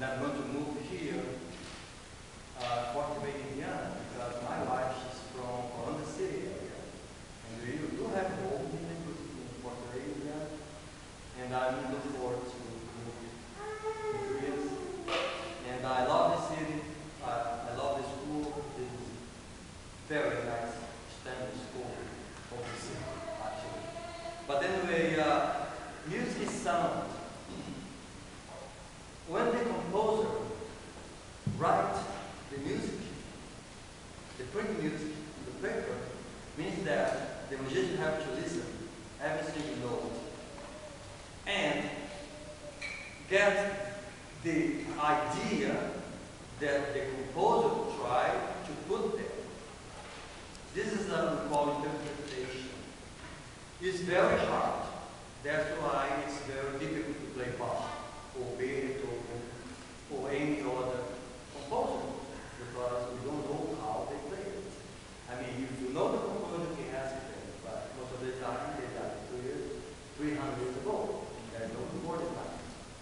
and I'm going to move here, uh, Fort Indiana, because my wife, she's from Columbia City area. And we do have a home in Wayne, Indiana, and I'm looking forward to move in three years. And I love the city, I, I love the school, it's very nice, standard school, of the city, actually. But anyway, uh, music is sound. When the composer write the music, the print music on the paper, means that the musician have to listen every single note and get the idea that the composer tried to put there. This is what we call interpretation. It's very hard. That's why it's very difficult to play Bach or Beethoven or any other composer because we don't know how they play it. I mean, if you know the composer, can ask them, but most of the time they died two years, 300 years ago. There's no recorded time,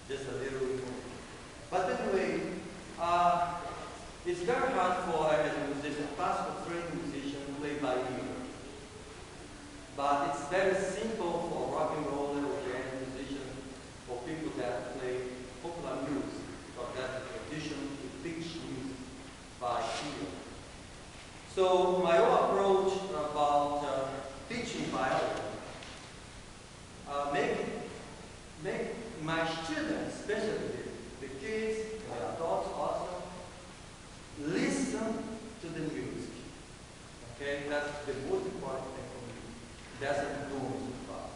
just a little recording. But anyway, uh, it's very hard for as a musician, classical trained musician, to play by ear. But it's very simple for rock and roll or jazz musician, for people that play popular music, because that's the tradition to pitch music by ear. So my own approach about uh, teaching biology, uh, make, make my students, especially the, the kids, the adults also, listen to the music. Okay, that's the most important thing for me. That's I'm doing far.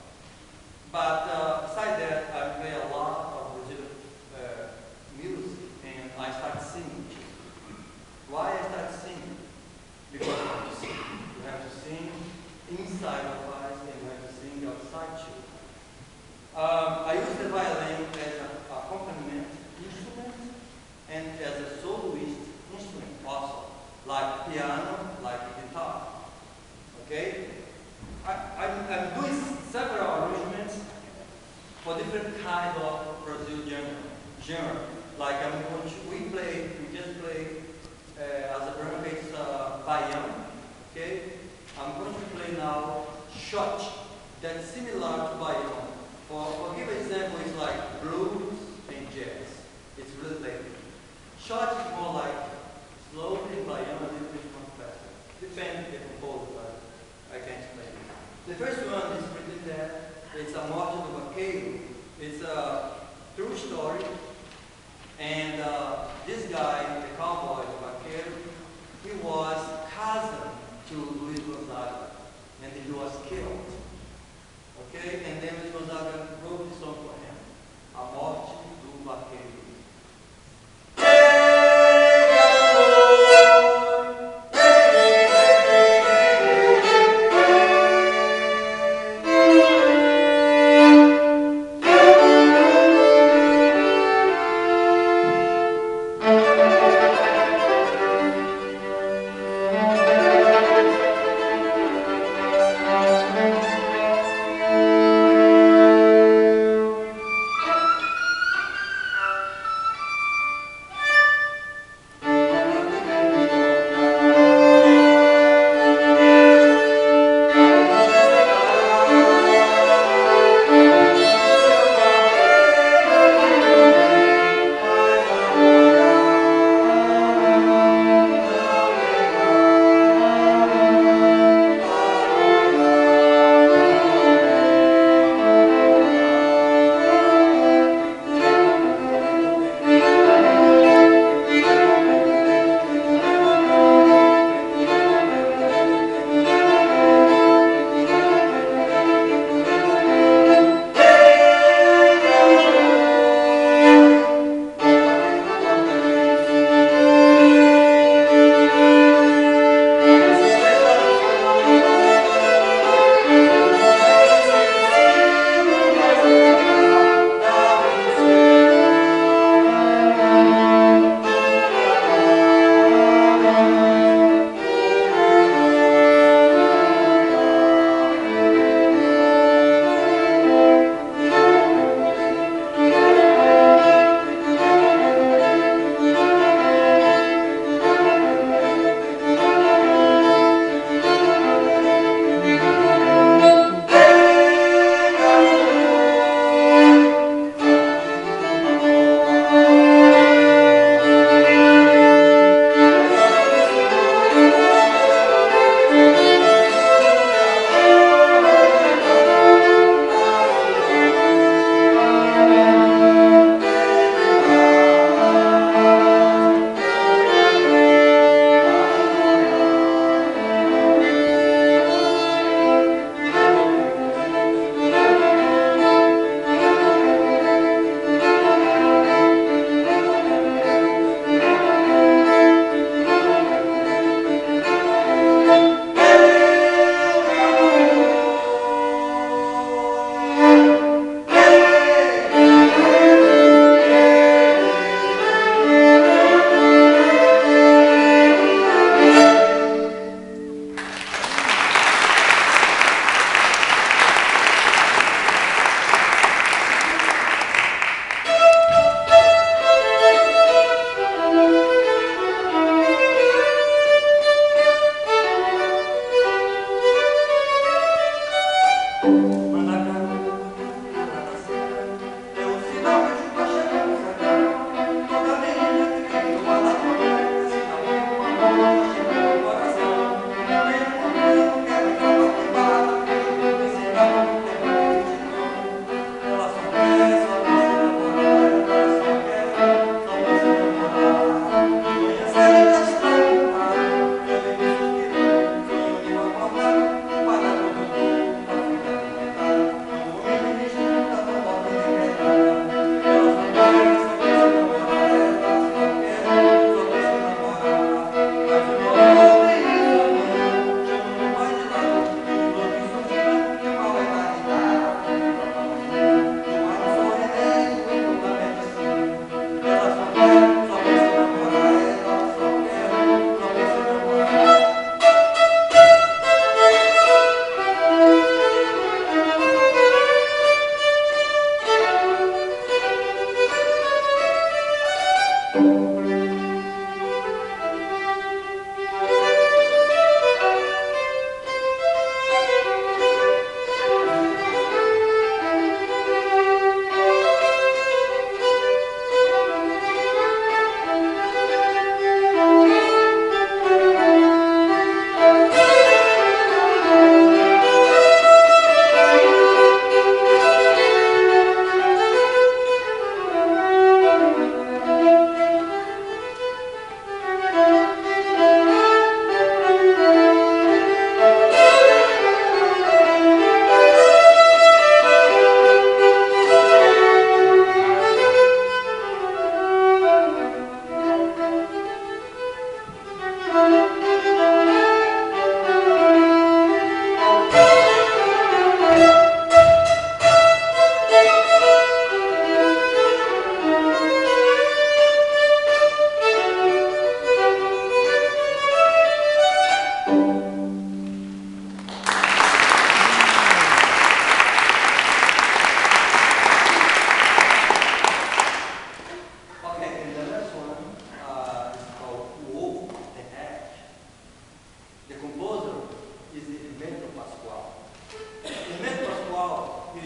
But uh, aside that, I play a lot of Brazilian uh, music and I start singing. Why I start singing? Because you have to sing. You have to sing inside of us and you have to sing outside too. Um, I use the violin as an accompaniment instrument and as a soloist instrument also, like piano, like guitar. Okay? I, I'm, I'm doing several arrangements for different kind of Brazilian genre. Like I'm going to, we play, we just play uh, as a drum bass uh, baião. Okay? I'm going to play now xote that's similar to baião. For, for give example, it's like blues and jazz. It's really like xote is more like slow slowly baião a little bit more faster. Depends the composer, but I can't explain. The first one. It's a Morte do Vaqueiro. It's a true story. And uh, this guy, the cowboy, the vaqueiro, he was cousin to Luiz Gonzaga. And he was killed. Okay? And then Luiz Gonzaga wrote this song for him. A Morte do Vaqueiro.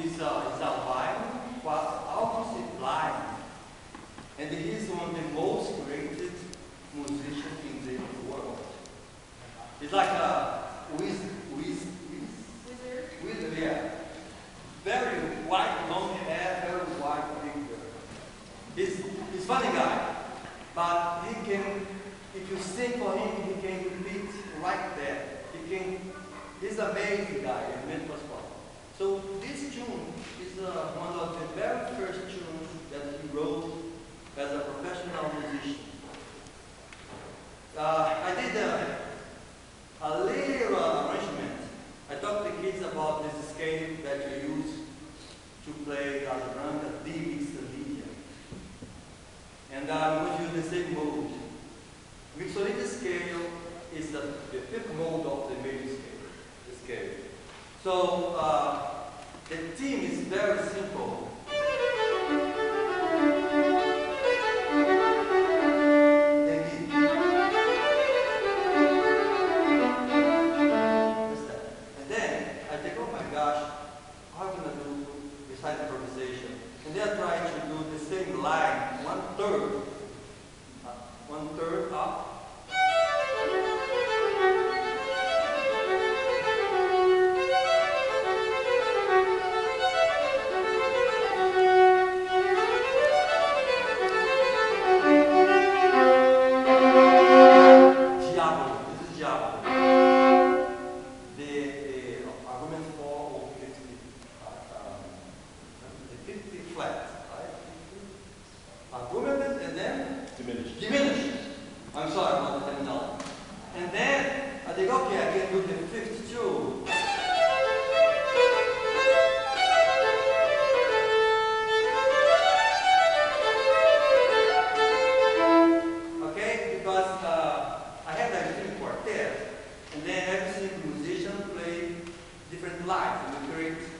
is, is a wine was almost blind, and he is one of the most greatest musicians in the world. He's like a whiz, whiz, whiz, wizard. wizard, yeah. Very white, long hair, very white figure. He's, he's funny guy, but he can, if you sing for him, he can repeat right there. He can, he's amazing guy, and mental spot. So this tune is uh, one of the very first tunes that he wrote as a professional musician. Uh, I did a, a little arrangement. I talked to kids about this scale that you use to play Asa Branca, D Mixolydia. And I'm going to use the same mode. Mixolydia scale is the, the fifth mode of the major scale. The scale. So uh, the theme is very simple. Different lines, the we